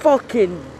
fucking